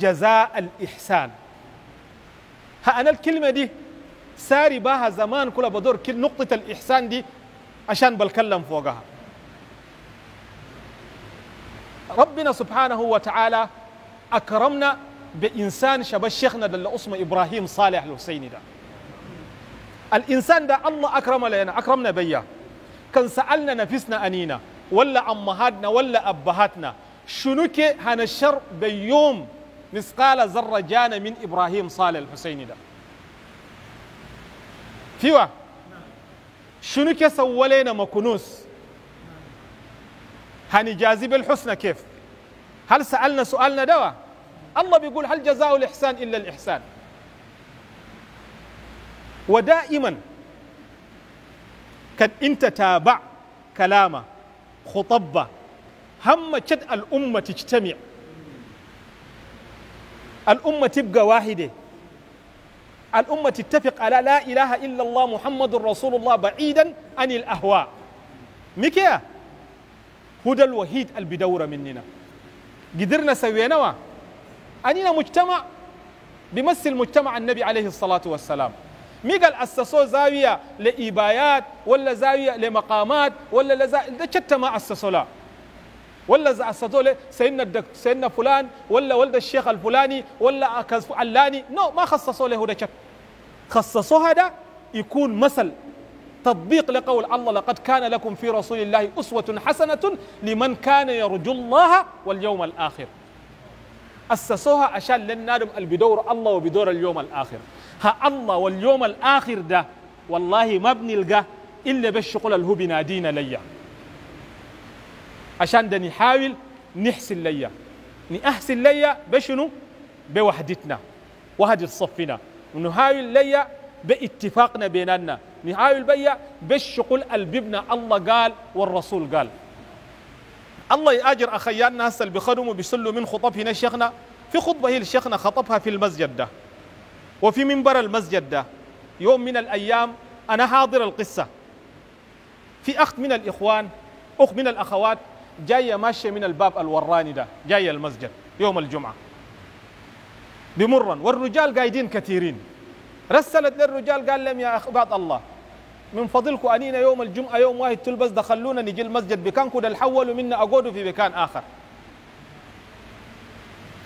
جزاء الإحسان. ها أنا الكلمة دي ساري باها زمان كلها بدور كل نقطة الإحسان دي عشان بتكلم فوقها. ربنا سبحانه وتعالى أكرمنا بإنسان شبه شيخنا اللي اسمه إبراهيم صالح الحسيني ده. الإنسان ده الله أكرم لنا أكرمنا بيا. كان سألنا نفسنا أنينا ولا أمهاتنا ولا أبهاتنا شنو كي هنشر بيوم مثقال ذرة جانا من إبراهيم صالح الحسيني ده. فيوا؟ شنو كي سوى مكنوس؟ هنجازي بالحسنى كيف؟ هل سألنا سؤالنا دوا؟ الله بيقول هل جزاء الإحسان إلا الإحسان؟ ودائما كان أنت تابع كلامه خطبه هم شد الأمة تجتمع. الأمة تبقى واحدة. الأمة تتفق على لا إله إلا الله محمد رسول الله بعيدا عن الأهواء. مكيا هدى الوحيد اللي بدورة مننا. قدرنا سوينا أننا مجتمع بيمثل مجتمع النبي عليه الصلاة والسلام. مي قال أسسوا زاوية لإبايات ولا زاوية لمقامات ولا لزاوية شتى ما أسسوا لا. ولا له سيدنا الدك سيدنا فلان ولا ولد الشيخ الفلاني ولا علاني. نو ما خصصوا له ده شت خصصوا هذا يكون مثل تطبيق لقول الله لقد كان لكم في رسول الله أسوة حسنة لمن كان يرجو الله واليوم الآخر. أسسوها عشان للنادم بدور الله وبدور اليوم الآخر. ها الله واليوم الآخر ده والله ما بنلقى إلا بالشغل اللي هو بنادينا ليا. عشان ده نحاول نحسن ليا. نحسن ليا بشنو؟ بوحدتنا وحدة صفنا ونحاول ليا باتفاقنا بيننا. نحاول بيا بالشغل الببنا الله قال والرسول قال. الله يأجر أخيان الناس اللي بيخدموا بيصلوا من خطب هنا شيخنا. في خطبة هي الشيخنا خطبها في المسجد ده وفي منبر المسجد ده. يوم من الأيام أنا حاضر القصة. في أخت من الإخوان أخت من الأخوات جاية ماشية من الباب الوراني ده جاية المسجد يوم الجمعة. بمرا والرجال قايدين كثيرين. رسلت للرجال قال لهم يا أخبات الله. من فضلكم أنينا يوم الجمعة يوم واحد تلبس دخلونا نجي المسجد بكانكم ده الحولوا منا أقودوا في مكان آخر.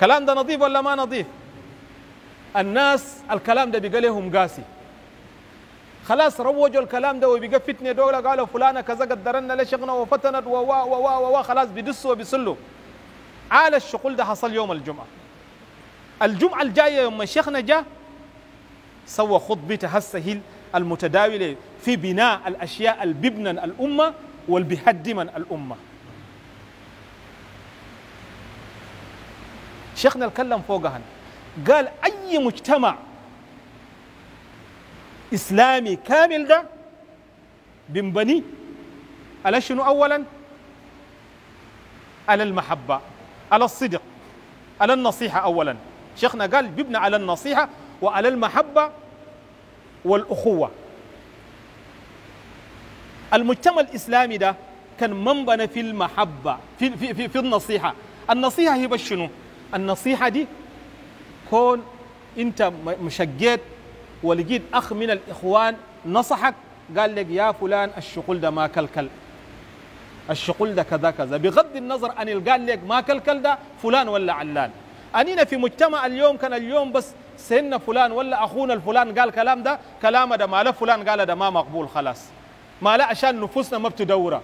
كلام ده نظيف ولا ما نظيف؟ الناس الكلام ده بيقى لهم قاسي. خلاص روجوا الكلام ده وبيقى فتنه دوله قالوا فلانة كذا قدرنا لشغنا وفتنت و و و و خلاص بيدسوا وبيصلوا. عال الشغل ده حصل يوم الجمعة. الجمعة الجاية يوم شيخنا جاء سوى خطبته هسه المتداولة في بناء الأشياء اللي بيبنى الأمة واللي بيهدم الأمة. شيخنا اتكلم فوقها قال أي مجتمع إسلامي كامل ده بنبني على شنو أولا؟ على المحبة على الصدق على النصيحة أولا. شيخنا قال بيبنى على النصيحة وعلى المحبة والأخوة. المجتمع الإسلامي ده كان منبنى في المحبة في, في, في, في النصيحة. النصيحة هي بس شنو؟ النصيحة دي كون أنت مشقيت ولقيت أخ من الإخوان نصحك قال لك يا فلان الشغل ده ما كلكل. الشغل ده كذا كذا. بغض النظر اللي قال لك ما كلكل ده فلان ولا علان. أنينا في مجتمع اليوم كان اليوم بس سن فلان ولا أخونا الفلان قال كلام ده كلام ده ما له فلان قال ده ما مقبول خلاص. ما لا عشان نفوسنا ما بتدورة.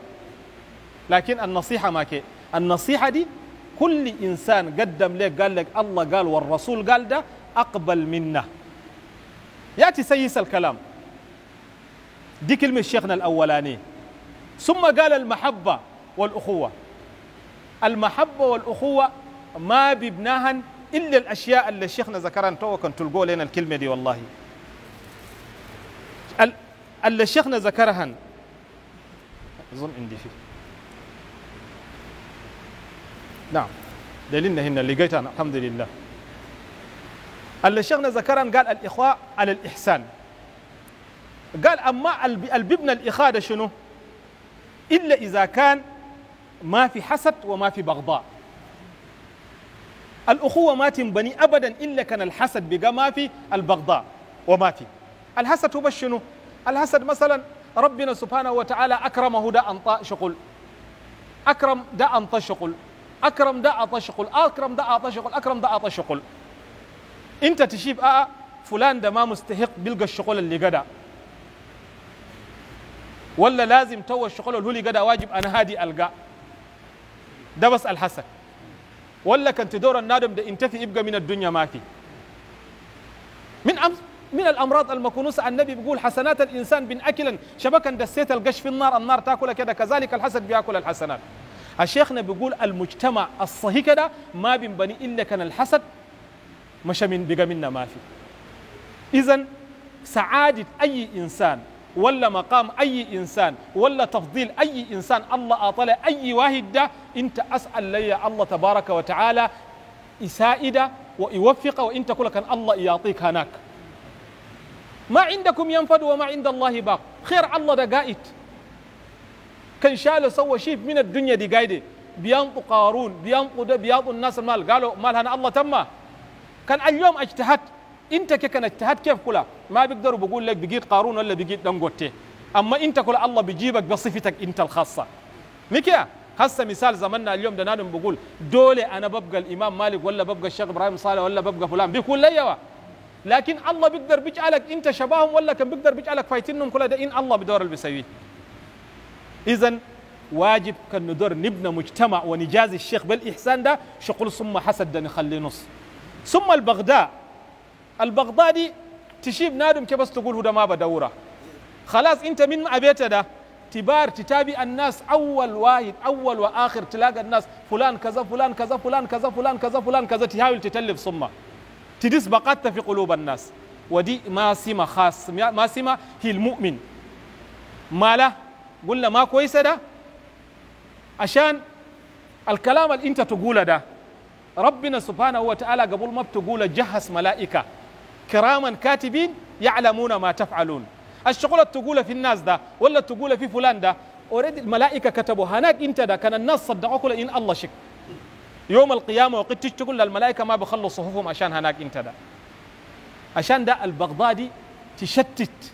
لكن النصيحة ما كي. النصيحة دي كل إنسان قدم لك قال لك الله قال والرسول قال ده أقبل منا. يأتي سيس الكلام. دي كلمة شيخنا الأولاني. ثم قال المحبة والأخوة. المحبة والأخوة ما ببناها إلا الأشياء اللي شيخنا ذكرها تو كنت تلقوا لنا الكلمة دي والله. اللي شيخنا ذكرها. أظن عندي فيه. نعم. دليلنا هنا لقيتها الحمد لله. اللي شيخنا ذكرا قال الإخاء على الإحسان. قال أما الببنى الإخاء ده شنو؟ إلا إذا كان ما في حسد وما في بغضاء. الأخوة ما تنبني أبدا إلا كان الحسد بقى ما في البغضاء وما في. الحسد هو شنو؟ الحسد مثلا ربنا سبحانه وتعالى أكرمه ده أنطاء شغل. أكرم ده أنطى شغل. أكرم ده أعطى شغل. أكرم ده أعطى شغل. أكرم ده أعطى شغل. أنت تشيب آه فلان ده ما مستحق بيلقى الشغل اللي قدا ولا لازم تو الشغل اللي قدا واجب أنا هادي ألقى. ده بس الحسد ولا كنت دور النادم ده انتفي يبقى من الدنيا ما في من أمس من الأمراض المكنوسة النبي بيقول حسنات الإنسان بن اكلا شبكا دسيت القش في النار النار تاكل كده كذلك الحسد بياكل الحسنات. الشيخنا بيقول المجتمع الصحي كده ما بينبني إلا كان الحسد مش من بقى منا ما في. اذا سعادة أي إنسان ولا مقام أي إنسان ولا تفضيل أي إنسان الله اطلع أي واحد ده أنت أسأل لي الله تبارك وتعالى يسائده ويوفق وأنت كل كان الله يعطيك هناك. ما عندكم ينفد وما عند الله باق. خير الله ده قائد. كان شال سوى شيء من الدنيا دي قايده. بينطو قارون بينطو ده بينطو الناس المال. قالوا مال هنا الله تم كان اليوم اجتهدت. انت كان اجتهد كيف كلا؟ ما بيقدروا بقول لك بقيت قارون ولا بقيت دنجوتي أما انت كلا الله بيجيبك بصفتك انت الخاصة. ميكيا هسه مثال زماننا اليوم ده نادم بقول دولي أنا ببقى الإمام مالك ولا ببقى الشيخ إبراهيم صالح ولا ببقى فلان. بيقول لي لكن الله بيقدر بيجعلك انت شبههم ولا كان بيقدر بيجعلك فايتينهم كل ده إن الله بدور اللي بيسويه. اذا واجب كان ندور نبنى مجتمع ونجازي الشيخ بالإحسان ده. شغل ثم حسد ده نخليه نص. ثم البغداء. البغداء دي تشيب نادم كبس تقول ده ما بدوره. خلاص انت من ابيته ده؟ تبار تتابع الناس أول واحد أول وآخر تلاقي الناس فلان كذا فلان كذا فلان كذا فلان كذا فلان كذا تحاول تتلف ثم. تدس بقات في قلوب الناس. ودي ما سمة خاص ما سمة هي المؤمن. ما له قلنا ما كويسة ده؟ عشان الكلام اللي انت تقوله ده ربنا سبحانه وتعالى قبل ما بتقول جهز ملائكة. كراما كاتبين يعلمون ما تفعلون. الشغل تقوله في الناس ده ولا تقوله في فلان ده؟ اوريدي الملائكة كتبوا. هناك انت ده كان الناس صدقوك ان الله شك يوم القيامة وقت تقول للملائكة ما بخلوا صفوفهم عشان هناك انت ده. عشان ده البغدادي تشتت.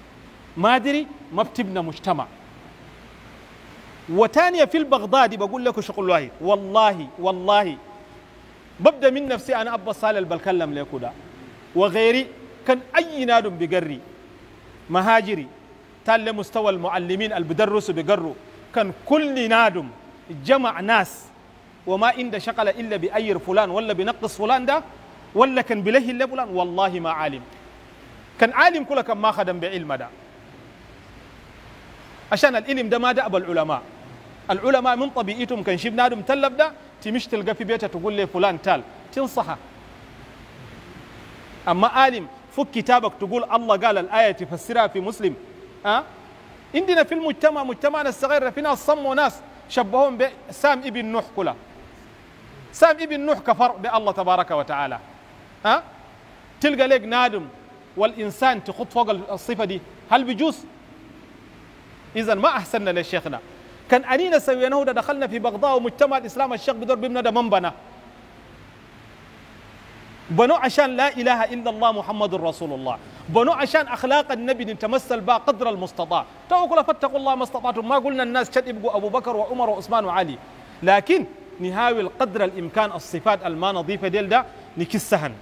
ما أدري ما بتبنى مجتمع. وتانية في البغدادي بقول لكم شغل واحد. والله والله ببدأ من نفسي أنا أبا صالح بكلم لكم ده وغيري كان أي نادم بقري مهاجري تال مستوى المعلمين اللي بدرسوا كان كل نادم جمع ناس. وما عند شغل إلا بأير فلان ولا بنقص فلان ده ولا كان بله إلا فلان. والله ما عالم. كان عالم كله كان ما خدم بعلم ده. عشان العلم ده ما دأب العلماء. العلماء من طبيعتهم كان شيب نادم تلب ده تمش تلقى في بيته تقول لي فلان تال. تنصحه. أما عالم فك كتابك تقول الله قال الآية تفسرها في مسلم. أه؟ عندنا في المجتمع مجتمعنا الصغير في ناس صموا ناس شبههم بسام ابن نوح كله. سام ابن نوح كفر بالله تبارك وتعالى. ها؟ أه؟ تلقى لك نادم والإنسان تخط فوق الصفة دي. هل بيجوز اذا ما أحسننا لشيخنا. كان أنينا سويناه ده دخلنا في بغداد ومجتمع الإسلام الشيخ بدور بيبنا ده من بنى بنوا عشان لا إله إلا الله محمد رسول الله. بنوا عشان أخلاق النبي نتمثل بها قدر المستطاع. توكل فاتقوا الله ما استطعتم. ما قلنا الناس شد يبقوا أبو بكر وعمر وعثمان وعلي. لكن نحاول قدر الإمكان الصفات الما نظيفة ديل ده نكسهن.